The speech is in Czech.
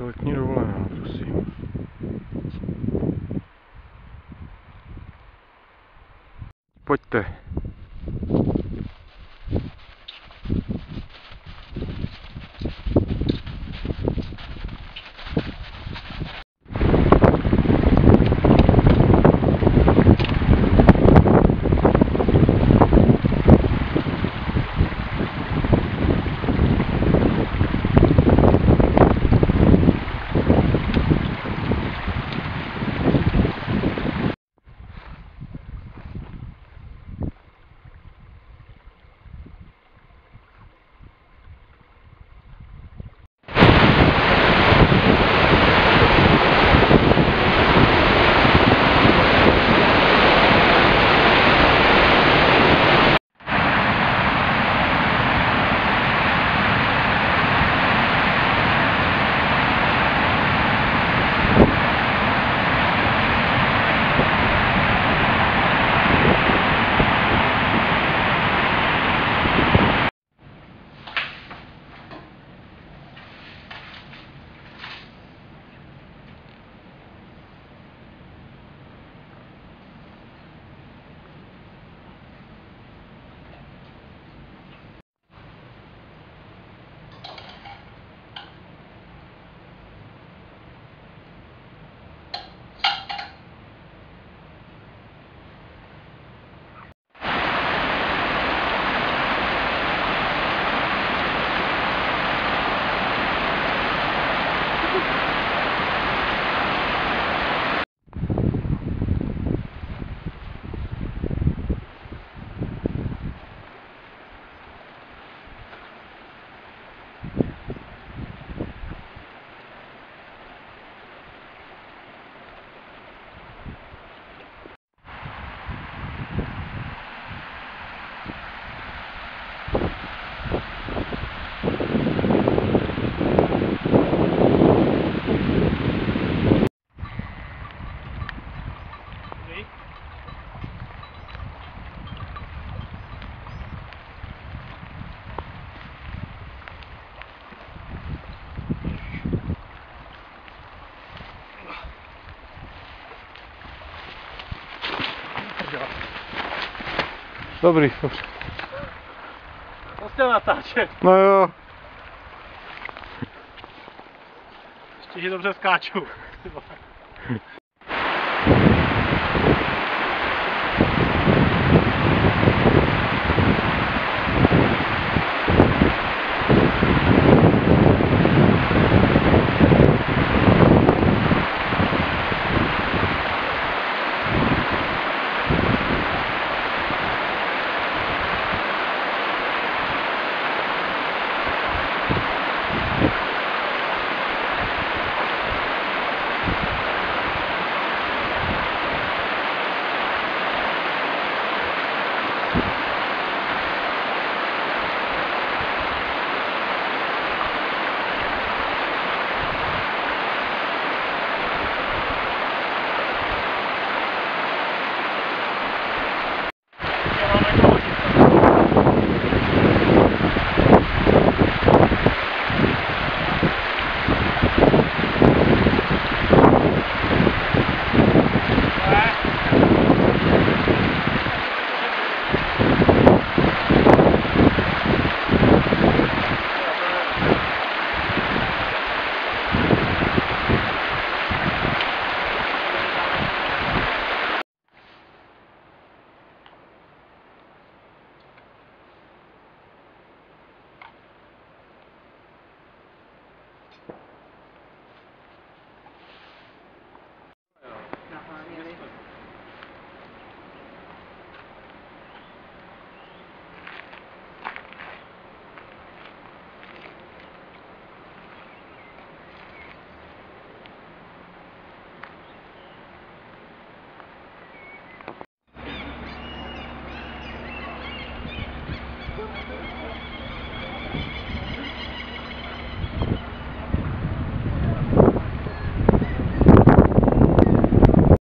ještě letní dovolená, prosím. Pojďte. Dobrý, dobře. Prostě natáčet. No jo, Ještě, že dobře skáču.